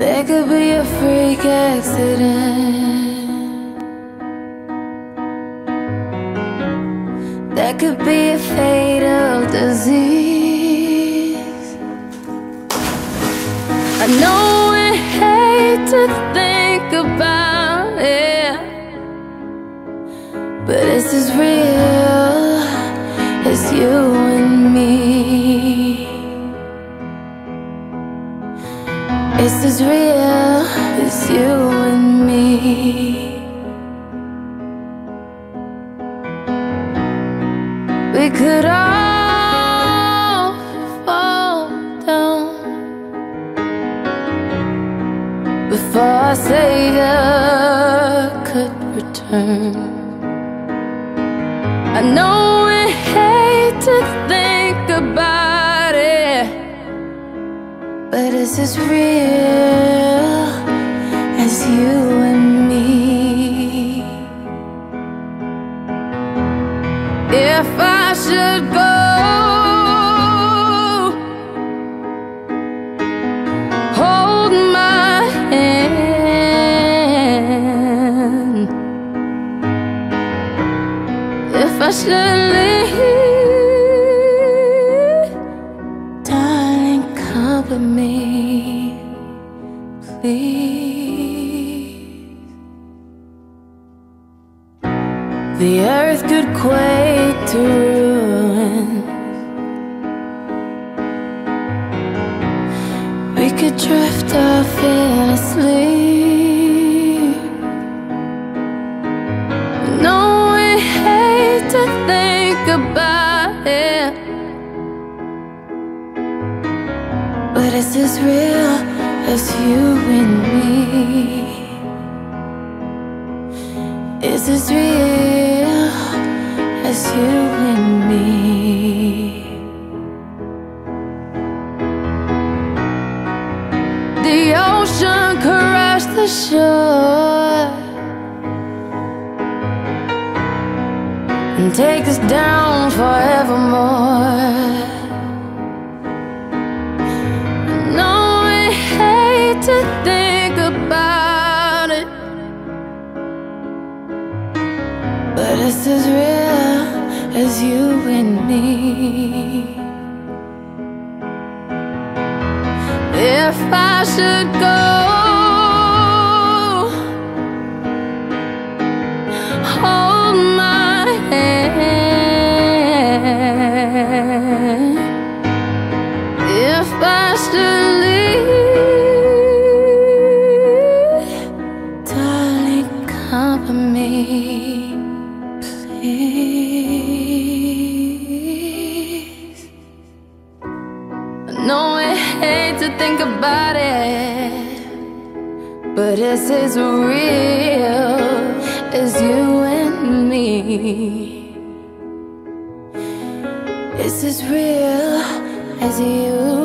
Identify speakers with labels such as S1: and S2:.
S1: There could be a freak accident. That could be a fatal disease. I know we hate to think about it, but it's as real as you It's as real as you and me. We could all fall down before our Savior could return. I know we hate to think but it's as real as you and me. If I should go, hold my hand. If I should leave, me, please. The earth could quake to ruin. We could drift off in sleep. But it's as real as you and me. It's as real as you and me. The ocean crashed the shore and take us down forevermore. To think about it. But it's as real as you and me. If I should go, hold my hand. If I should leave, me, please. I know I hate to think about it, but it's as real as you and me. It's as real as you